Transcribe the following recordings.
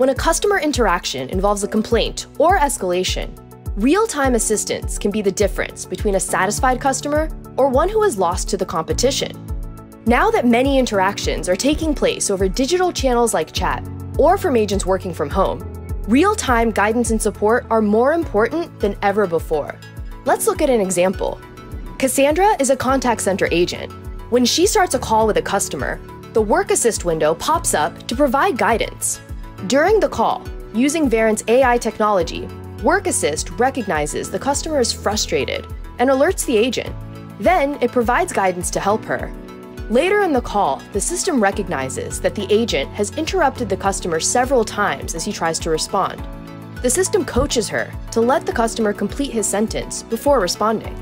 When a customer interaction involves a complaint or escalation, real time assistance can be the difference between a satisfied customer or one who is lost to the competition. Now that many interactions are taking place over digital channels like chat or from agents working from home, real time guidance and support are more important than ever before. Let's look at an example. Cassandra is a contact center agent. When she starts a call with a customer, the Work Assist window pops up to provide guidance. During the call, using Verint's AI technology, Work Assist recognizes the customer is frustrated and alerts the agent. Then it provides guidance to help her. Later in the call, the system recognizes that the agent has interrupted the customer several times as he tries to respond. The system coaches her to let the customer complete his sentence before responding.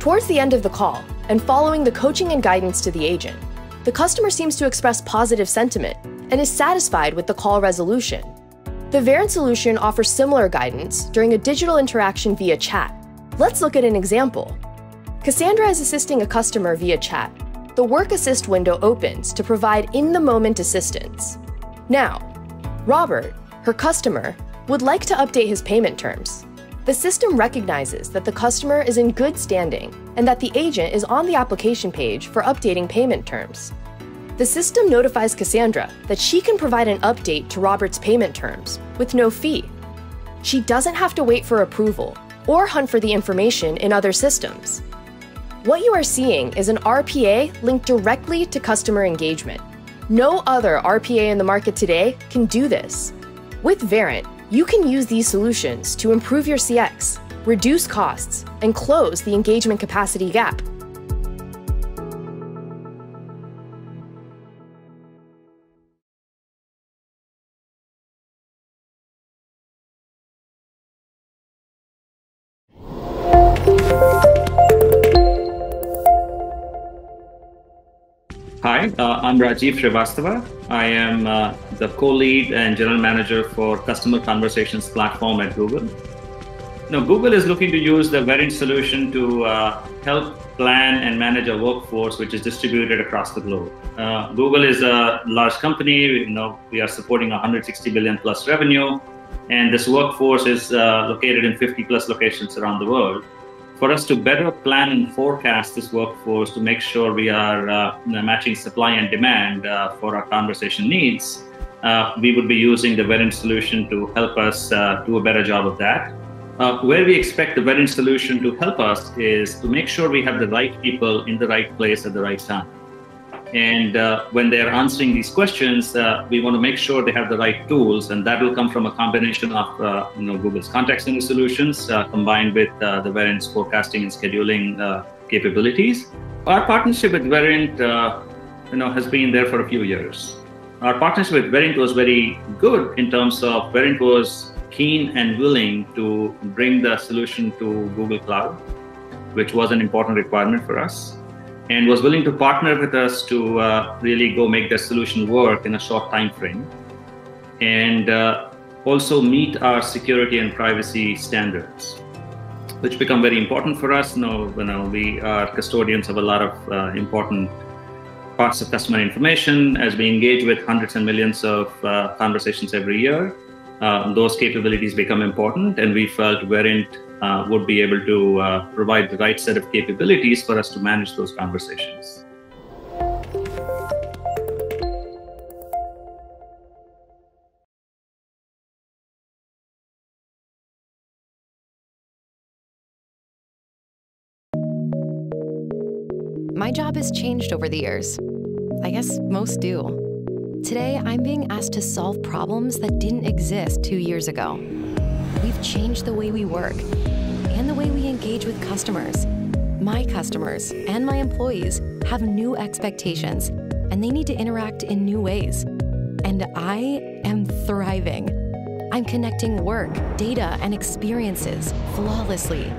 Towards the end of the call, and following the coaching and guidance to the agent, the customer seems to express positive sentiment and is satisfied with the call resolution. The Verint solution offers similar guidance during a digital interaction via chat. Let's look at an example. Cassandra is assisting a customer via chat. The Work Assist window opens to provide in the moment assistance. Now, Robert, her customer, would like to update his payment terms. The system recognizes that the customer is in good standing and that the agent is on the application page for updating payment terms. The system notifies Cassandra that she can provide an update to Robert's payment terms with no fee. She doesn't have to wait for approval or hunt for the information in other systems. What you are seeing is an RPA linked directly to customer engagement. No other RPA in the market today can do this. With Verint, you can use these solutions to improve your CX, reduce costs, and close the engagement capacity gap. Hi, uh, I'm Rajiv Srivastava. I am uh, the co-lead and general manager for Customer Conversations platform at Google. Now, Google is looking to use the Verint solution to uh, help plan and manage a workforce which is distributed across the globe. Uh, Google is a large company. You know, we are supporting 160 billion plus revenue, and this workforce is uh, located in 50 plus locations around the world for us to better plan and forecast this workforce to make sure we are uh, matching supply and demand uh, for our conversation needs, uh, we would be using the Verint solution to help us uh, do a better job of that. Uh, where we expect the Verint solution to help us is to make sure we have the right people in the right place at the right time. And uh, when they're answering these questions, uh, we want to make sure they have the right tools, and that will come from a combination of uh, you know Google's contact center solutions uh, combined with uh, the Verint's forecasting and scheduling uh, capabilities. Our partnership with Verint, you know, has been there for a few years. Our partnership with Verint was very good in terms of Verint was keen and willing to bring the solution to Google Cloud, which was an important requirement for us and was willing to partner with us to uh, really go make the solution work in a short time frame. And uh, also meet our security and privacy standards which become very important for us. You know, you know we are custodians of a lot of uh, important parts of customer information. As we engage with hundreds and millions of uh, conversations every year uh, those capabilities become important and we felt Verint uh, would be able to uh, provide the right set of capabilities for us to manage those conversations. My job has changed over the years. I guess most do. Today, I'm being asked to solve problems that didn't exist two years ago. We've changed the way we work and the way we engage with customers. My customers and my employees have new expectations, and they need to interact in new ways. And I am thriving. I'm connecting work, data, and experiences flawlessly.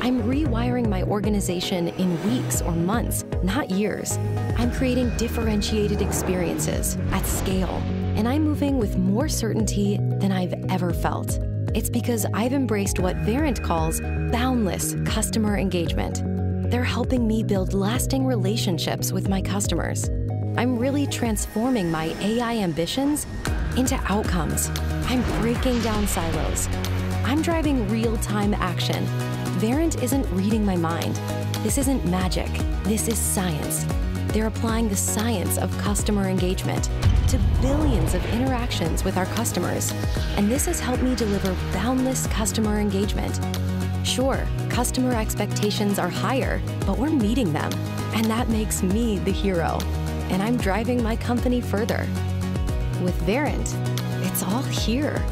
I'm rewiring my organization in weeks or months, not years. I'm creating differentiated experiences at scale, and I'm moving with more certainty than I've ever felt. It's because I've embraced what Verint calls boundless customer engagement. They're helping me build lasting relationships with my customers. I'm really transforming my AI ambitions into outcomes. I'm breaking down silos. I'm driving real time action. Verint isn't reading my mind. This isn't magic. This is science. They're applying the science of customer engagement to billions of interactions with our customers. And this has helped me deliver boundless customer engagement. Sure, customer expectations are higher, but we're meeting them. And that makes me the hero. And I'm driving my company further. With Verint, it's all here.